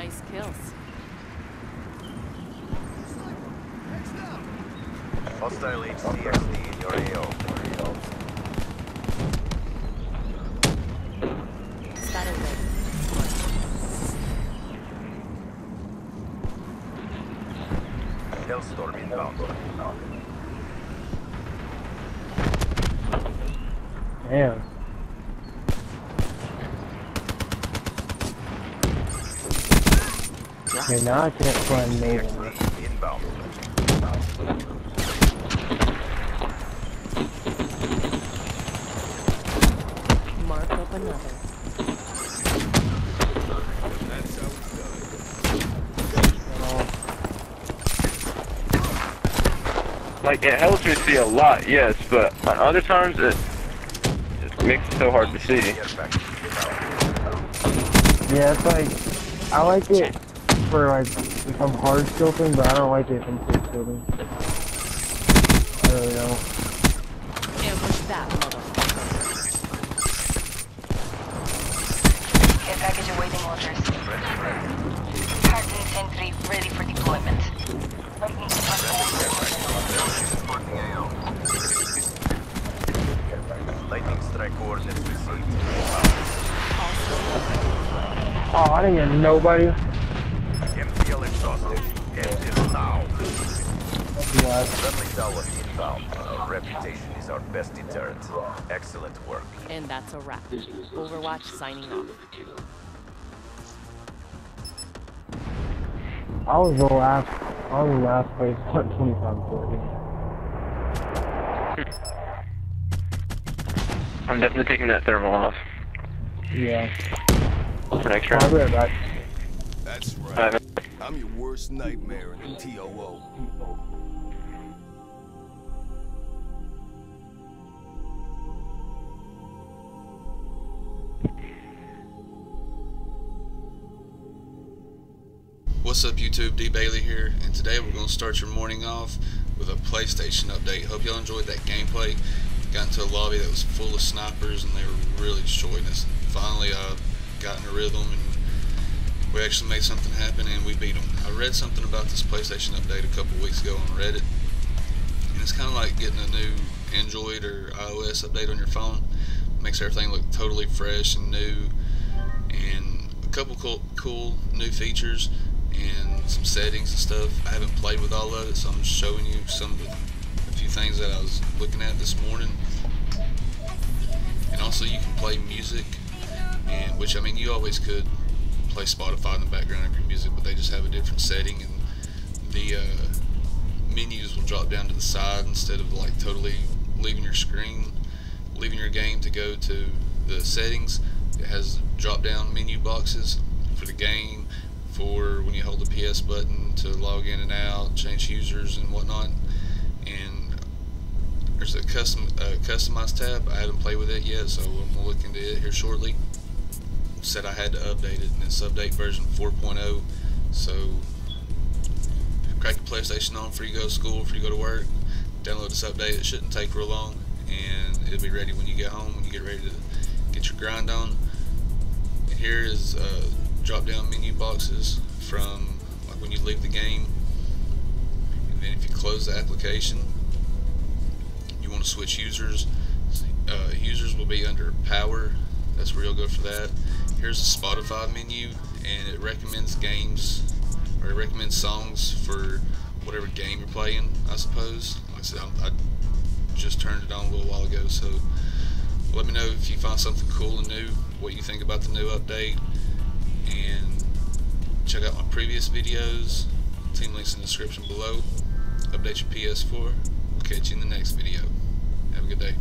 taking A now. Nice kills. Hostile HCXD in your AO. Scatter ready. Hellstorm inbound. Damn. Okay, now I can't find Maven. HCXD inbound. Mark up another. That's how it's done. Like, it helps me see a lot, yes, but on other times, it, it makes it so hard to see. Care package inbound. Yeah, it's like, I like it for like, if I'm hard scoping, but I don't like it if I'm quick scoping. I really don't. Ambush that motherfucker. Care package awaiting orders. Hardened sentry ready for deployment. Waiting to Lightning strike coordinates received. Oh, I didn't get nobody. MTL exhausted. End this now. Yeah, Friendly tower inbound. Reputation is our best deterrent. Excellent work. And that's a wrap. Overwatch signing off. I was the last, I was the last place, what, 25 40. I'm definitely taking that thermal off Yeah. for next I'll round. be right back. That's right. Alright, I'm your worst nightmare in the TOO. What's up YouTube, D Bailey here, and today we're going to start your morning off with a PlayStation update. Hope y'all enjoyed that gameplay. Got into a lobby that was full of snipers and they were really destroying us. Finally I got in a rhythm and we actually made something happen and we beat them. I read something about this PlayStation update a couple weeks ago on Reddit and it's kind of like getting a new Android or iOS update on your phone. Makes everything look totally fresh and new and a couple cool, cool new features and some settings and stuff. I haven't played with all of it, so I'm showing you some of the, a few things that I was looking at this morning. And also, you can play music, and which I mean, you always could play Spotify in the background of your music, but they just have a different setting, and the uh, menus will drop down to the side instead of like totally leaving your screen, leaving your game to go to the settings. It has drop down menu boxes for the game, for when you hold the PS button to log in and out, change users and whatnot. And there's a custom uh, customized tab. I haven't played with it yet, so I'm gonna look into it here shortly. Said I had to update it, and it's update version 4.0. So crack your PlayStation on before you go to school, before you go to work. Download this update. It shouldn't take real long, and it'll be ready when you get home. When you get ready to get your grind on. And here is uh, drop down menu boxes from like when you leave the game and then if you close the application you want to switch users uh, users will be under power that's where you'll go for that here's the Spotify menu and it recommends games or it recommends songs for whatever game you're playing I suppose like I said I'm, I just turned it on a little while ago so let me know if you find something cool and new what you think about the new update and check out my previous videos. Team links in the description below. Update your PS4. We'll catch you in the next video. Have a good day.